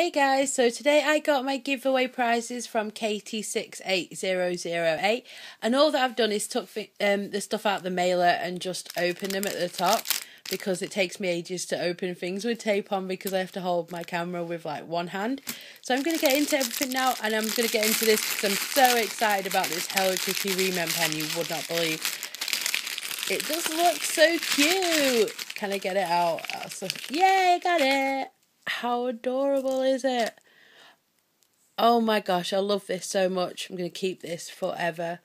Hey guys, so today I got my giveaway prizes from Katy68008 and all that I've done is took um, the stuff out the mailer and just open them at the top because it takes me ages to open things with tape on because I have to hold my camera with like one hand. So I'm going to get into everything now and I'm going to get into this because I'm so excited about this Hello Kitty Remen pen you would not believe. It does look so cute. Can I get it out? Yay, got it. How adorable is it? Oh my gosh, I love this so much. I'm going to keep this forever.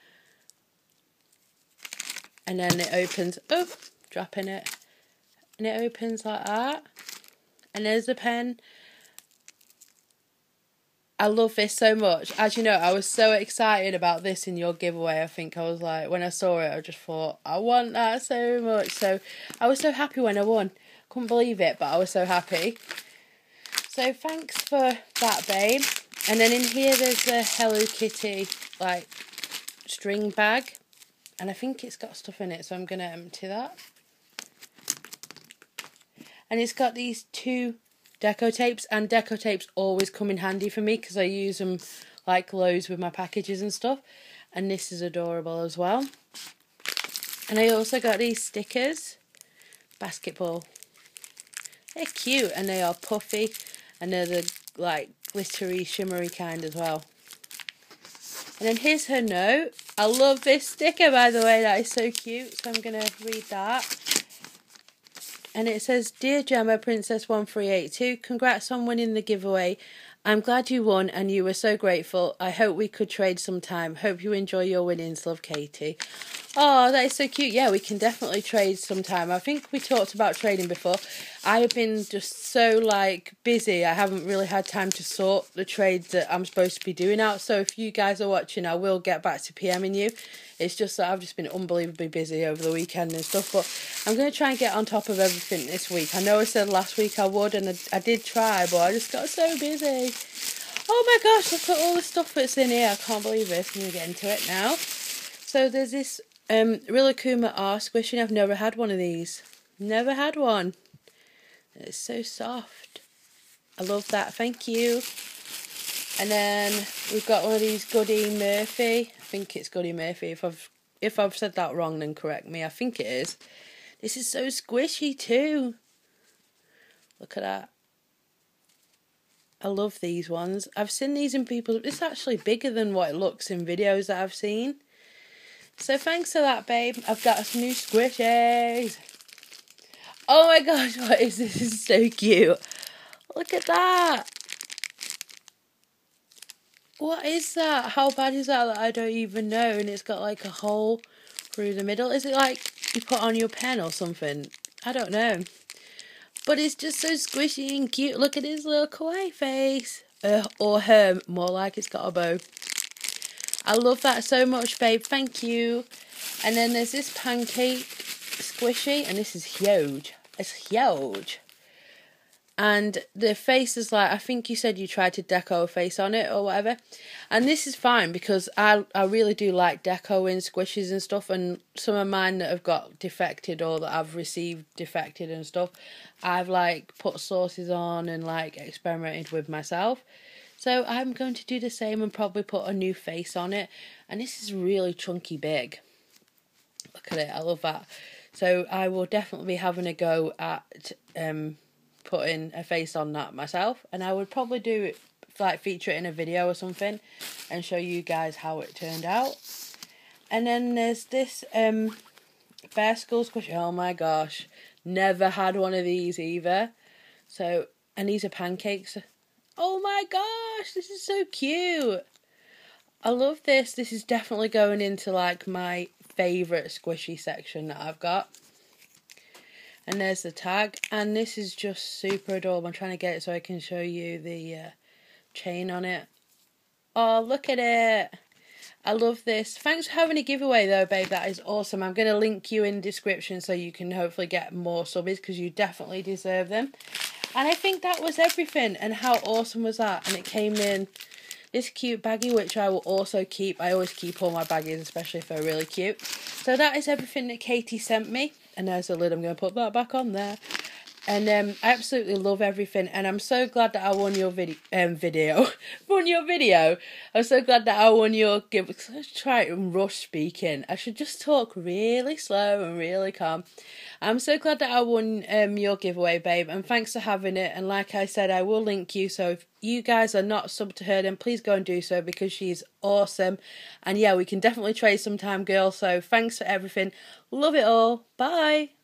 And then it opens, oh, dropping it. And it opens like that. And there's the pen. I love this so much. As you know, I was so excited about this in your giveaway. I think I was like, when I saw it, I just thought, I want that so much. So I was so happy when I won. Couldn't believe it, but I was so happy. So thanks for that, babe. And then in here there's a Hello Kitty like string bag. And I think it's got stuff in it, so I'm going to empty that. And it's got these two deco tapes, and deco tapes always come in handy for me because I use them like loads with my packages and stuff. And this is adorable as well. And I also got these stickers, basketball. They're cute and they are puffy the like glittery, shimmery kind as well. And then here's her note. I love this sticker, by the way. That is so cute. So I'm going to read that. And it says, Dear Gemma, Princess1382, congrats on winning the giveaway. I'm glad you won and you were so grateful. I hope we could trade some time. Hope you enjoy your winnings. Love, Katie. Oh, that is so cute. Yeah, we can definitely trade sometime. I think we talked about trading before. I have been just so like busy. I haven't really had time to sort the trades that I'm supposed to be doing out. So if you guys are watching, I will get back to PMing you. It's just that I've just been unbelievably busy over the weekend and stuff. But I'm going to try and get on top of everything this week. I know I said last week I would, and I, I did try, but I just got so busy. Oh my gosh, look at all the stuff that's in here. I can't believe this. I'm going to get into it now. So there's this um, Rilakkuma R wishing I've never had one of these. Never had one. It's so soft. I love that. Thank you. And then we've got one of these Goody Murphy. I think it's Goody Murphy. If I've if I've said that wrong, then correct me. I think it is. This is so squishy too. Look at that. I love these ones. I've seen these in people. It's actually bigger than what it looks in videos that I've seen. So thanks for that, babe. I've got some new squishies. Oh my gosh, what is this? this is so cute. Look at that. What is that? How bad is that that I don't even know? And it's got like a hole through the middle. Is it like you put on your pen or something? I don't know. But it's just so squishy and cute. Look at his little kawaii face. Uh, or her, more like it's got a bow. I love that so much, babe. Thank you. And then there's this pancake squishy, and this is huge. It's huge. And the face is like I think you said you tried to deco a face on it or whatever. And this is fine because I I really do like decoing squishes and stuff and some of mine that have got defected or that I've received defected and stuff, I've like put sauces on and like experimented with myself. So I'm going to do the same and probably put a new face on it. And this is really chunky big. Look at it, I love that. So I will definitely be having a go at um, putting a face on that myself. And I would probably do it, like feature it in a video or something and show you guys how it turned out. And then there's this um, Bear Skull Squish. Oh my gosh. Never had one of these either. So, and these are pancakes. Oh my gosh, this is so cute. I love this. This is definitely going into like my favourite squishy section that I've got. And there's the tag. And this is just super adorable. I'm trying to get it so I can show you the uh, chain on it. Oh, look at it. I love this. Thanks for having a giveaway though, babe. That is awesome. I'm going to link you in description so you can hopefully get more subbies because you definitely deserve them. And I think that was everything. And how awesome was that? And it came in this cute baggie, which I will also keep. I always keep all my baggies, especially if they're really cute. So that is everything that Katie sent me. And there's the lid. I'm going to put that back on there. And um, I absolutely love everything, and I'm so glad that I won your video. Um, video, won your video. I'm so glad that I won your give. Let's try and rush speaking. I should just talk really slow and really calm. I'm so glad that I won um your giveaway, babe, and thanks for having it. And like I said, I will link you. So if you guys are not sub to her, then please go and do so because she's awesome. And yeah, we can definitely trade sometime, girl. So thanks for everything. Love it all. Bye.